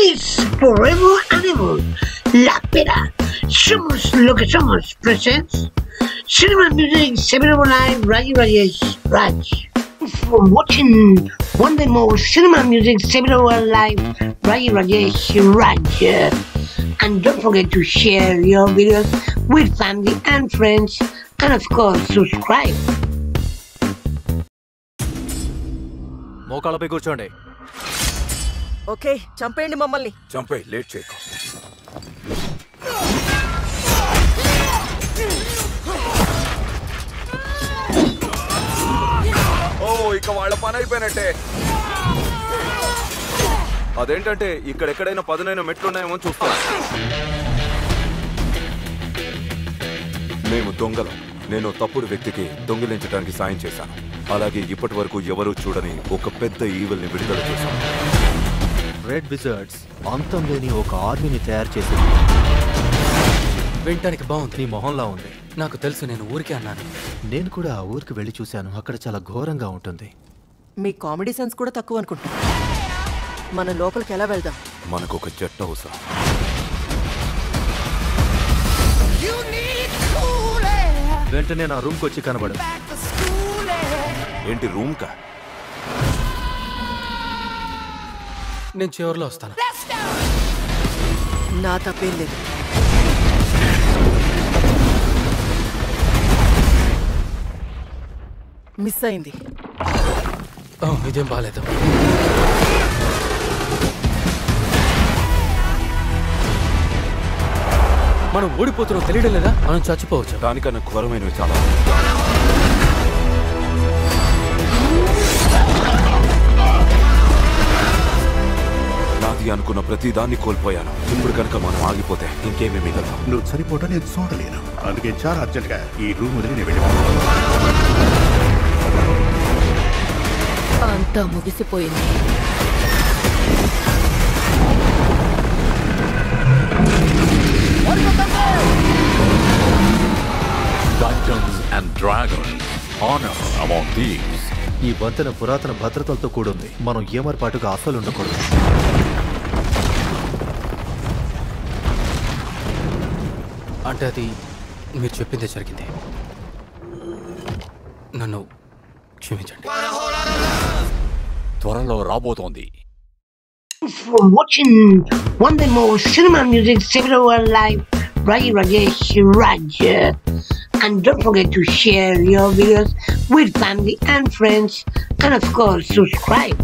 is Forever Animal. La Pera. Somos lo que somos. Presents Cinema Music 7 Live Raji Rajesh Raj. For watching one day more Cinema Music 7 Live Raji Rajesh Raj. And don't forget to share your videos with family and friends. And of course, subscribe. మోకాళ్ళపై కూర్చోండి okay చంపేయండి మమ్మల్ని. చంపే late చేయకు. ఓ ఇక వాళ్ళ పని అయిపోయినట్టే. అదేంటంటే ఇక్కడెక్కడైనా పదునైన మెట్లున్నాయేమో చూస్తాను మేము దొంగలం. నేను తప్పుడు వ్యక్తికి దొంగిలించడానికి సాయం చేశాను. అలాగే ఇప్పటి వరకు ఎవరూ చూడని ఒక పెద్ద ఈవెల్ని విడుదల చేశాను. రెడ్ విజర్డ్స్ అంతం లేని ఒక ఆర్మీని తయారు చేసింది వినటానికి బాగుంది. నీ మొహంలా ఉంది. నాకు తెలుసు నేను ఊరికే అన్నాను. నేను కూడా ఆ ఊరికి వెళ్ళి చూశాను. అక్కడ చాలా ఘోరంగా ఉంటుంది. మీ కామెడీ సెన్స్ కూడా తక్కువ అనుకుంటా. మన లోపలికి ఎలా వెళ్దాం? మనకు ఒక జట్టు అవసరం. వెంటనే నా రూమ్కి వచ్చి కనబడు ఏంటి రూమ్ కా నేను చివరిలో వస్తాను. నా తప్పేం లేదు. మిస్ అయింది. ఓ, ఇదేం బాగాలేదు మనం ఓడిపోతున్నాం తెలియడం లేదా? మనం చచ్చిపోవచ్చు. దానికన్నా ఘోరమైనవి చాలా. అనుకున్న ప్రతి దాన్ని కోల్పోయాను. ఇప్పుడు కనుక మనం ఆగిపోతే ఇంకేమీ మిగలదు. నువ్వు చనిపోవటం నేను చూడలేను. అందుకే చాలా అర్జెంట్గా ఈ రూమ్ వదిలి నేను వెళ్ళిపోతాను అంతా ముగిసిపోయింది. Dungeons and Dragons. Honor among thieves. ఈ వంతెన పురాతన భద్రతలతో కూడుంది. మనం ఏమరపాటుగా అస్సలు ఉండకూడదు అంటే అది మీరు చెప్పిందే జరిగింది నన్ను క్షమించండి త్వరలో రాబోతోంది for watching one day more cinema music 7 live Raji Rajesh Raj. And don't forget to share your videos with family and friends. And of course, subscribe.